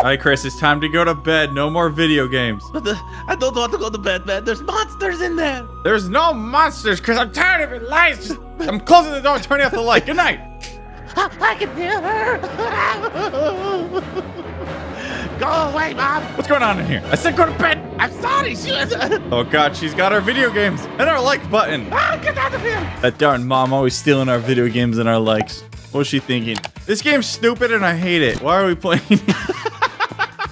All right, Chris, it's time to go to bed. No more video games. But the, I don't want to go to bed, man. There's monsters in there. There's no monsters, Chris. I'm tired of your lies. Just, I'm closing the door, turning off the light. Good night. I can hear her. go away, mom. What's going on in here? I said go to bed. I'm sorry. She was. Oh God, she's got our video games and our like button. Ah, get out of here. That darn mom always stealing our video games and our likes. What was she thinking? This game's stupid and I hate it. Why are we playing?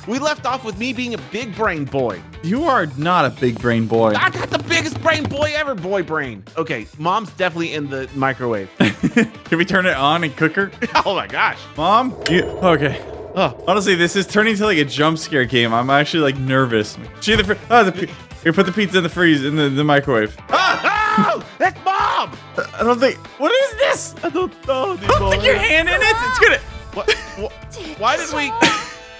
We left off with me being a big brain boy. you are not a big brain boy. I got the biggest brain boy ever, boy brain. Okay, mom's definitely in the microwave. Can we turn it on and cook her? oh my gosh. Mom? You, okay. Oh, Honestly, this is turning into like a jump scare game. I'm actually like nervous. She the oh, the pi- here, put the pizza in the freeze in the, the microwave. Ah! oh, that's mom. I don't think. What is this? I don't know. Don't stick your hand in it. It's gonna. What, what, why did we?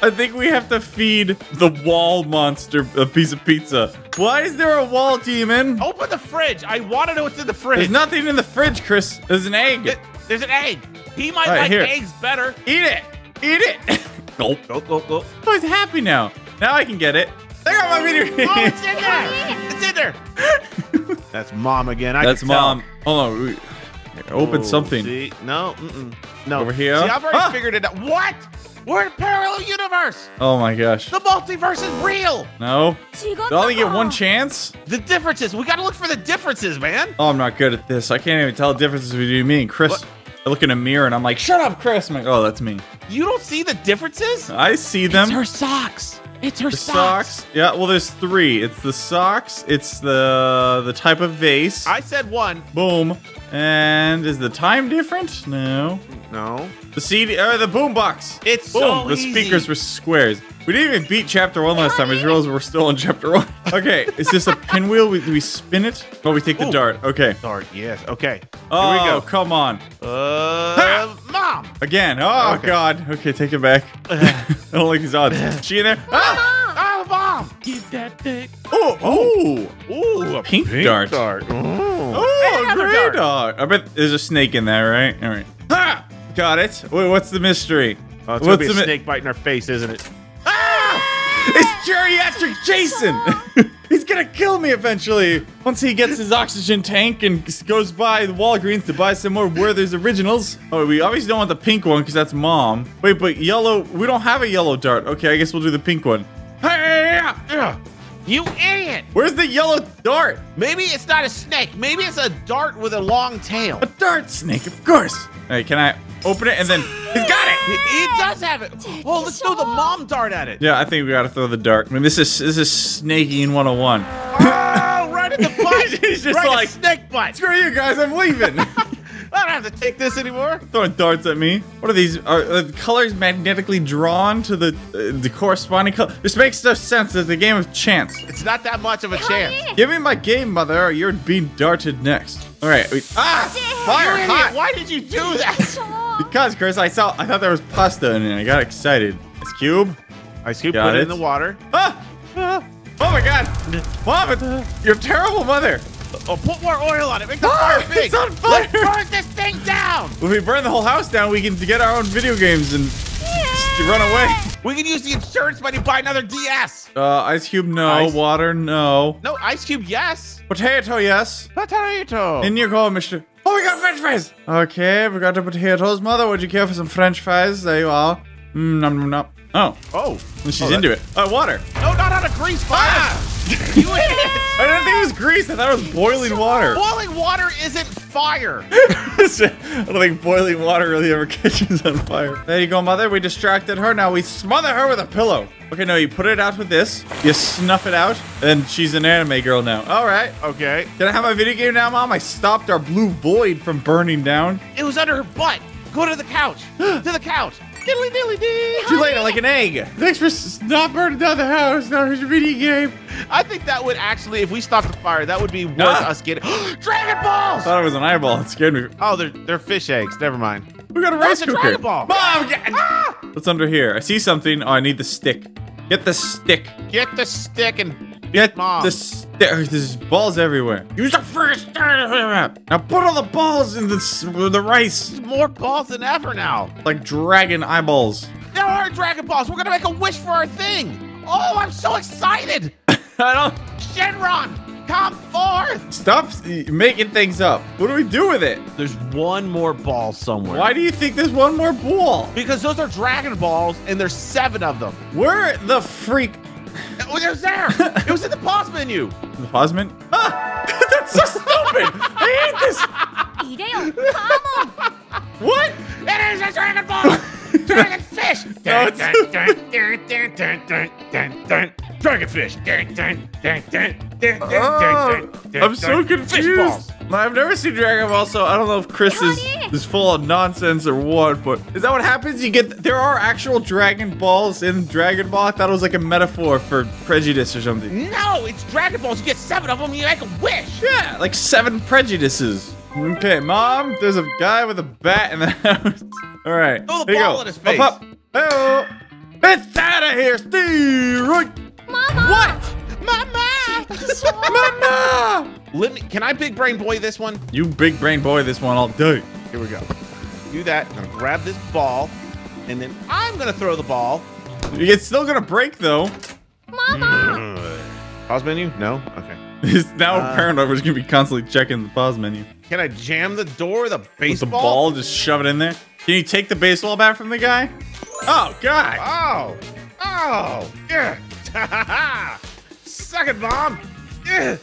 I think we have to feed the wall monster a piece of pizza. Why is there a wall demon? Open the fridge. I want to know what's in the fridge. There's nothing in the fridge, Chris. There's an egg. Th- There's an egg. He might right, like here. eggs better. Eat it. Eat it. Gulp. Go, go, go. Oh, he's happy now. Now I can get it. I got my video game. Oh, it's in there. It's in there. That's mom again. I That's mom. Hold on. here, Open Oh, something. See? No. Mm-mm. No. Over here? See, I've already Ah! figured it out. What? We're in a parallel universe. Oh my gosh. The multiverse is real. No. They only get one chance? The differences. We got to look for the differences, man. Oh, I'm not good at this. I can't even tell the differences between me and Chris. What? I look in a mirror and I'm like, shut up, Chris. I'm like, oh, that's me. You don't see the differences? I see them. It's her socks. It's her socks. socks. Yeah, well, there's three. It's the socks. It's the the type of vase. I said one. Boom. And is the time different? No. No. The CD or the boombox. It's Boom. so the easy. speakers were squares. We didn't even beat chapter one last time. I just realized we're still in chapter one. Okay, is this a pinwheel? We, do we spin it? Oh, we take the Ooh. dart. Okay. Dart, Yes. Okay. Oh, Here we go. come on. Uh, mom. Again. Oh, Okay. God. Okay, take it back. I don't like these odds. Is she in there? Ah! Oh, mom. Get that dick. Oh, oh. Ooh, a Pink dart. dart. Ooh. Oh, another gray dart. dart. I bet there's a snake in there, right? All right. Ha! Got it. Wait, what's the mystery? Oh, it's gonna be a the mi- snake biting our face, isn't it? Ah! It's geriatric Jason. He's gonna kill me eventually. Once he gets his oxygen tank and goes by the Walgreens to buy some more Werther's originals. Oh, we obviously don't want the pink one because that's mom. Wait, but yellow. We don't have a yellow dart. Okay, I guess we'll do the pink one. Hey! Ugh. You idiot! Where's the yellow dart? Maybe it's not a snake. Maybe it's a dart with a long tail. A dart snake, of course. All right, can I open it and then he's got it? he does have it. Oh, let's throw the mom dart at it. Yeah, I think we gotta throw the dart. I mean, this is this is snaking 101. Oh, right in the butt. He's just right in the like- snake butt. Screw you guys, I'm leaving. I don't have to take this anymore. Throwing darts at me. What are these? Are, are the colors magnetically drawn to the uh, the corresponding color? This makes no sense. It's a game of chance. It's not that much of a chance. Give me my game, mother, or you're being darted next. All right. we- ah! Fire! You idiot. Hot! Why did you do that? Because, Chris, I saw. I thought there was pasta in it. I got excited. Ice cube. I scoop Got put it it. in the water. Ah! Ah! Oh my God! Mom, it- you're a terrible mother. Oh, put more oil on it. Make the Ah, fire big. it's on fire. Let's burn this thing down. If we burn the whole house down, we can get our own video games and just run away. We can use the insurance money to buy another DS. Uh, ice cube, no. Ice- Water, no. No, Ice Cube, yes. Potato, yes. Potato. In your go, Mister. Oh, we got French fries. Okay, we got the potatoes. Mother, would you care for some French fries? There you are. Mm, nom nom nom. Oh, oh. she's Oh, into it. Oh, water. No, not on a grease fire. Ah! you idiot. I didn't think it was grease. I thought it was boiling water. Boiling water isn't fire. I don't think boiling water really ever catches on fire. There you go, mother. We distracted her. Now we smother her with a pillow. Okay, no, you put it out with this. You snuff it out, and she's an anime girl now. All right. Okay. Can I have my video game now, Mom? I stopped our blue void from burning down. It was under her butt. Go to the couch. to the couch. Diddly diddly dee. Too late, like an egg. Thanks for not burning down the house. Now here's your video game. I think that would actually, if we stopped the fire, that would be worth Ah. us getting Dragon I Balls. thought it was an eyeball. It scared me. Oh, they're they're fish eggs. Never mind. We got a rice it's a cooker. Dragon Ball. Mom, get- what's under here? I see something. Oh, I need the stick. Get the stick. Get the stick and Get Mom. the stick. There's balls everywhere. Use the first. Now put all the balls in the s- the rice more balls than ever now. like dragon eyeballs. There are Dragon Balls. We're gonna make a wish for our thing. Oh, I'm so excited. I don't Shenron, come forth. stop making things up. What do we do with it? There's one more ball somewhere. Why do you think there's one more ball? Because those are Dragon Balls, and there's seven of them. Where the freak? It was there. it was in the pause menu. The pause menu? Ah, that's so stupid. I hate this. what? It is a dragon ball. dragon fish. Dragon fish. dun, I'm so confused. Fish balls. I've never seen Dragon Ball, so I don't know if Chris is, is full of nonsense or what, but is that what happens? You get, there are actual Dragon Balls in Dragon Ball? I thought it was like a metaphor for prejudice or something. No, it's Dragon Balls. You get seven of them, you make a wish. Yeah, like seven prejudices. Okay, mom, there's a guy with a bat in the house. All right. Throw the ball in his face. Up, up. Hello. It's out of here, Steve. Mama. What? Mama. Mama. Let me. Can I big brain boy this one? You big brain boy, this one all day. Here we go. Do that. I'm gonna grab this ball, and then I'm gonna throw the ball. It's still gonna break though. ママ Pause menu? No. Okay. It's now Uh, apparent I was gonna be constantly checking the pause menu. Can I jam the door with a With baseball? the ball, just shove it in there. Can you take the baseball bat from the guy? Oh God! Oh. Oh. Yeah. Suck it, mom. Yeah.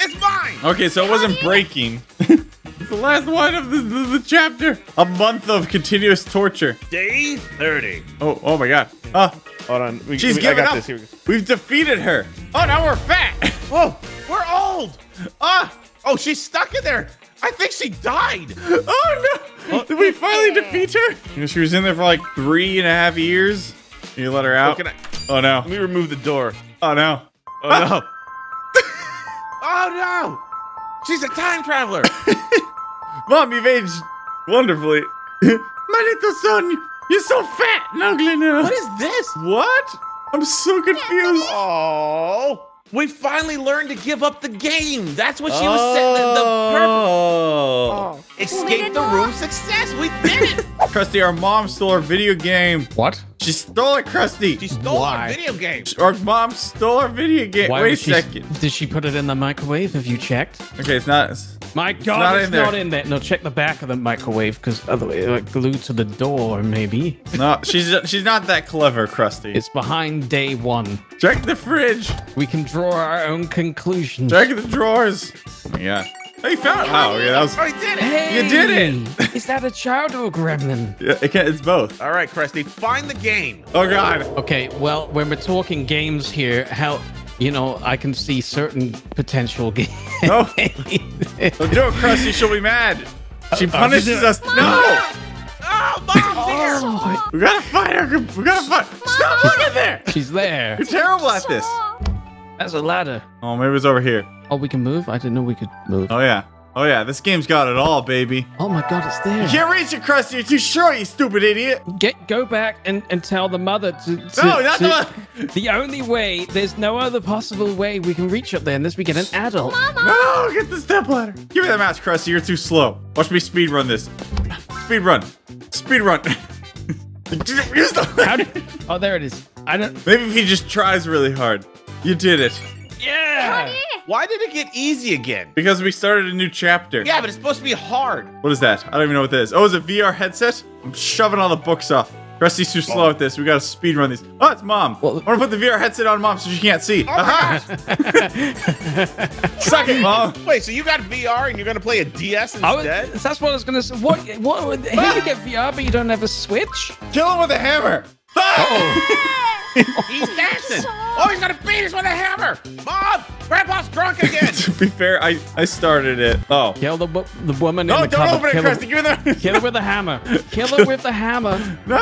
It's mine. Okay, so it wasn't breaking. it's the last one of the, the, the chapter. A month of continuous torture. Day 30. Oh, oh my God! Ah, Hold on. We, she's we- I giving got up. this. Here we go. We've defeated her. Oh, now we're fat. Whoa. We're old. ah! Oh, she's stuck in there. I think she died. Oh no! Did we finally defeat her? You know, she was in there for like three and a half years. Can you let her Oh, out? can I, Oh no! let me remove the door. Oh no! Oh no. oh no. She's a time traveler. Mom, you've aged wonderfully. My little son, you're so fat and ugly now. what is this? What? I'm so confused. Oh. We finally learned to give up the game. That's what she was saying. The, the Oh. oh. Purpose. Escape the room success. We did it. Krusty, our mom stole our video game. What? She stole it, Krusty. She stole Why? our video game. Our mom stole our video game. Why Wait a she, second. Did she put it in the microwave? Have you checked? Okay, it's not. it's- My God, not it's in there. not in there. No, check the back of the microwave because otherwise, like glued to the door, maybe. No, she's she's not that clever, Krusty. It's behind day one. Check the fridge. We can draw our own conclusions. Check the drawers. Oh my God. Oh, you found it. Oh, yeah, that was. Oh, he did it. Hey, You did it! Is that a child or a gremlin? Yeah, it can, it's both. All right, Krusty, find the game. Oh God. Okay, well, when we're talking games here, how you know I can see certain potential games. No. Don't do it, Krusty. She'll be mad. She Uh, punishes us. No. Oh, mom's here. Oh, We gotta fight her. We gotta fight. Stop looking there. she's there. You're terrible at this. That's a ladder. Oh, maybe it's over here. Oh, we can move. I didn't know we could move. Oh yeah. Oh yeah. This game's got it all, baby. Oh my God, it's there. You can't reach it, Krusty. You're too short, you stupid idiot. Get go back and, and tell the mother to. to No, not to- the. The only way, there's no other possible way we can reach up there unless we get an adult. No, get the step ladder. Give me that mouse, Krusty. You're too slow. Watch me speed run this. Speed run. Speed run. Use the- How did, oh, there it is. I don't. Maybe if he just tries really hard. You did it. Yeah. Why did it get easy again? Because we started a new chapter. Yeah, but it's supposed to be hard. What is that? I don't even know what that is. Oh, is it VR headset? I'm shoving all the books off. Krusty's too slow at this. We gotta speed run these. Oh, it's mom. Well- I wanna put the VR headset on mom so she can't see. Oh my Aha! Suck it, mom. Wait, so you got VR and you're gonna play a DS I was, instead? that's what I was gonna say. What? What? Here you get VR, but you don't have a Switch. Kill him with a hammer. Ah! He's dancing. Oh, he's gonna beat us with a hammer. Mom, Grandpa's drunk again. to be fair, I, I started it. Oh. Kill the the woman No, in the don't cupboard. open it, kill, her, Give me the. kill her with a hammer. Kill her with the hammer. No.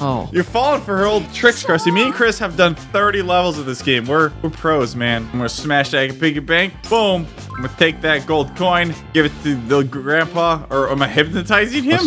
Oh. You're falling for her old tricks, Krusty. Me and Chris have done 30 levels of this game. We're we're pros, man. I'm gonna smash that piggy bank. Boom. I'm gonna take that gold coin, give it to the grandpa, or am I hypnotizing him?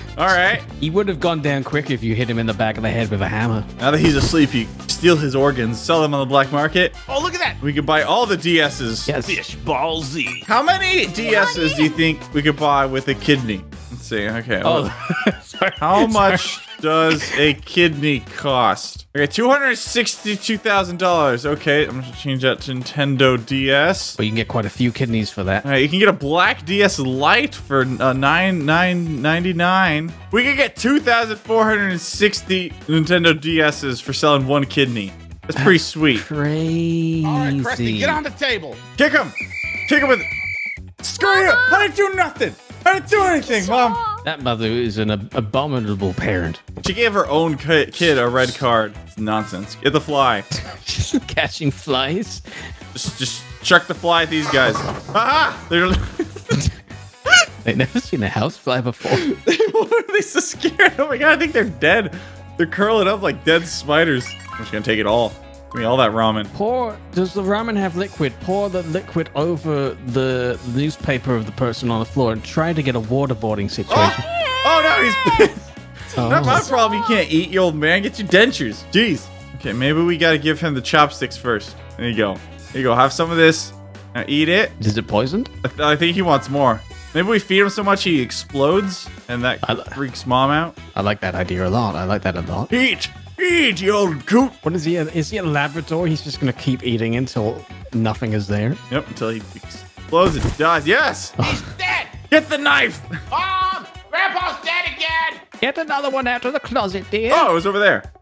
All right. He would have gone down quick if you hit him in the back of the head with a hammer. Now that he's asleep, you steal his organs, sell them on the black market. oh, look at that. We could buy all the DSs. Yes. Fish ball Z. How many DSs do you think we could buy with a kidney? Let's see. Okay. Oh, well, sorry. How much does a kidney cost? Okay, two hundred sixty-two thousand dollars. Okay, I'm gonna change that to Nintendo DS. Well, you can get quite a few kidneys for that. All right, you can get a black DS Lite for uh, nine nine ninety nine. We can get two thousand four hundred and sixty Nintendo DSs for selling one kidney. That's pretty sweet. Crazy. All right, Krusty, get on the table. Kick him! Kick him with. Screw you! I didn't do nothing. I didn't do anything, mom. That mother is an ab- abominable parent. She gave her own ki- kid a red card. It's nonsense. Get the fly. She's catching flies. Just, just chuck the fly at these guys. Aha! They're. They've never seen a house fly before. Why are they so scared? Oh my god, I think they're dead. They're curling up like dead spiders. I'm just gonna take it all. Give me all that ramen. Pour. Does the ramen have liquid? Pour the liquid over the newspaper of the person on the floor and try to get a waterboarding situation. Oh, oh no, he's. Oh. Not my problem. You can't eat, you old man. Get your dentures. Jeez. Okay, maybe we gotta give him the chopsticks first. There you go. There you go. Have some of this. Now eat it. Is it poisoned? I, th- I think he wants more. Maybe we feed him so much he explodes, and that I freaks mom out. I like that idea a lot. I like that a lot. Eat, eat, you old coot. What is he? Uh, is he a Labrador? He's just gonna keep eating until nothing is there. Yep, until he explodes and dies. Yes. He's dead. Get the knife. Mom, Grandpa's dead again. Get another one out of the closet, dear. Oh, it was over there.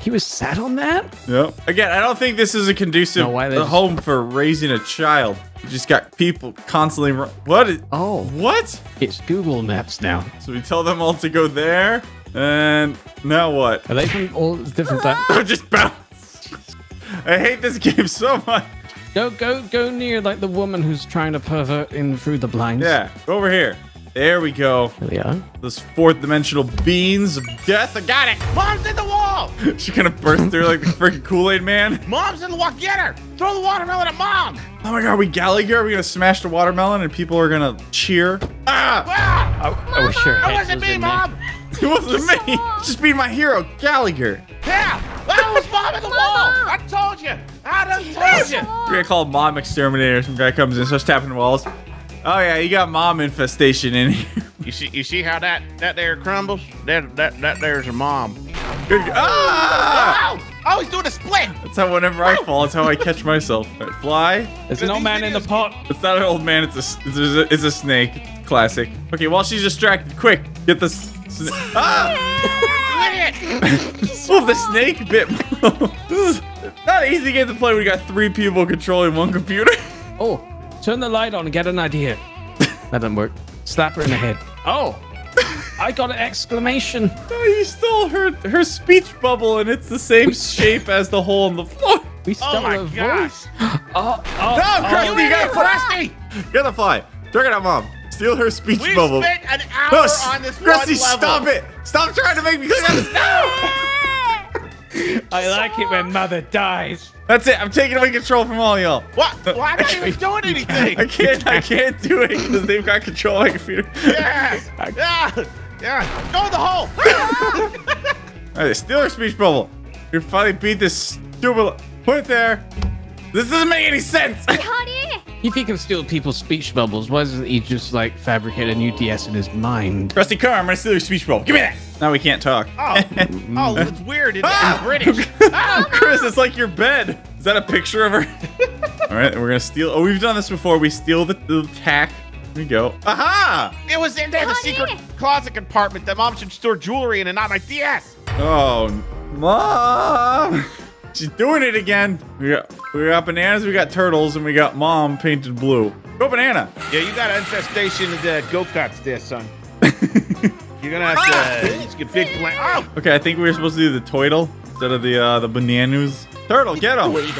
He was sat on that. Yep. Again, I don't think this is a conducive No, just- home for raising a child. You just got people constantly. What? Is, Oh, what? it's Google Maps now. So we tell them all to go there, and now what? Are they from all different types? just bounce. I hate this game so much. Go, go, go near like the woman who's trying to pervert in through the blinds. Yeah, go over here. There we go. There we are. Those fourth dimensional beans of death. I got it. Mom's in the wall. She gonna burst through like the freaking Kool Aid Man. Mom's in the wall. Get her. Throw the watermelon at Mom. Oh my god, are we Gallagher? Are we gonna smash the watermelon and people are gonna cheer? Ah! Ah, I, I wish your that head wasn't was me. Mom. It wasn't me. Just be my hero, Gallagher. Yeah, that was Mom in the wall. I told you. I done told you. We're gonna call Mom Exterminator. Some guy comes in, starts tapping the walls. Oh yeah, you got mom infestation in here. You see, you see how that that there crumbles? That that that there's a mom. Good. Ah! Oh, oh, he's doing a split. That's how whenever I fall, that's how I catch myself. All right, fly. There's an old man in the pot. It's not an old man. It's a it's a, it's a snake. Classic. Okay, while she's distracted, quick, get this. Sna- ah! oh, the snake bit. this is not an easy game to play. We got three people controlling one computer. Oh, turn the light on and get an idea. that doesn't work. Slap her in the head. Oh, I got an exclamation. oh, you stole her her speech bubble, and it's the same shape as the hole in the floor. We oh stole my her gosh. voice. Oh, oh, No, uh, oh. Krusty, you gotta Rusty. Get the fly. Drag it out, mom. Steal her speech We bubble. spent an hour No, on this Krusty, one level. stop it! Stop trying to make me clean up. No! I like it when mother dies. That's it. I'm taking away control from all y'all. What? Well, I'm not even doing anything. I can't. I can't do it because they've got control of my computer. Yes. Yeah. Yeah. Go in the hole. All right, steal our speech bubble. You finally beat this stupid. Put it there. This doesn't make any sense. Honey. If he can steal people's speech bubbles, why doesn't he just like fabricate a new DS in his mind? Rusty car, I'm gonna steal your speech bubble. Give me that. Now we can't talk. Oh, oh, it's weird. It's Ah! British. Ah, Chris, it's like your bed. Is that a picture of her? All right, we're gonna steal. Oh, we've done this before. We steal the, the tack. Here we go. Aha! It was in there, the Honey. secret closet compartment that mom should store jewelry in and not my DS. Oh, mom! She's doing it again. We got we got bananas, we got turtles, and we got mom painted blue. Go banana! Yeah, you got an infestation of the go-karts there, son. You're gonna have to it's a big plan. Oh, Okay, I think we were supposed to do the toidle instead of the uh, the bananas. Turtle, get him! Who is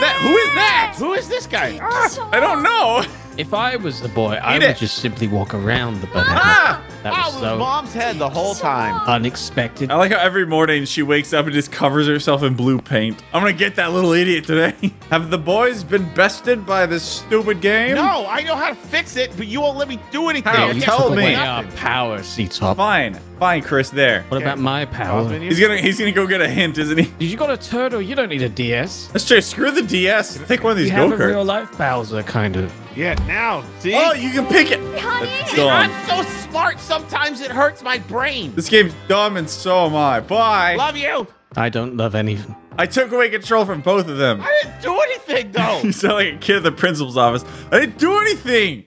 that? Who is that? who is this guy? Ah, I don't know. If I was the boy, I would it. just simply walk around the banana. Ah! That oh, was it was so mom's head the whole time. unexpected. I like how every morning she wakes up and just covers herself in blue paint. I'm gonna get that little idiot today. Have the boys been bested by this stupid game? No, I know how to fix it, but you won't let me do anything. How? I Tell me. Way nothing. up power, Ctop. Fine, fine, Chris. There. What about my power? He's gonna he's gonna go get a hint, isn't he? Did you got a turtle? You don't need a DS. Let's try. Screw the DS. Take one of these You go have a real karts. life Bowser, kind of. Yeah, now, see? Oh, you can pick it. Honey. That's See, dumb. I'm so smart, son. Sometimes it hurts my brain. This game's dumb and so am I. Bye. Love you. I don't love anything. I took away control from both of them. I didn't do anything though. You sound like a kid at the principal's office. I didn't do anything.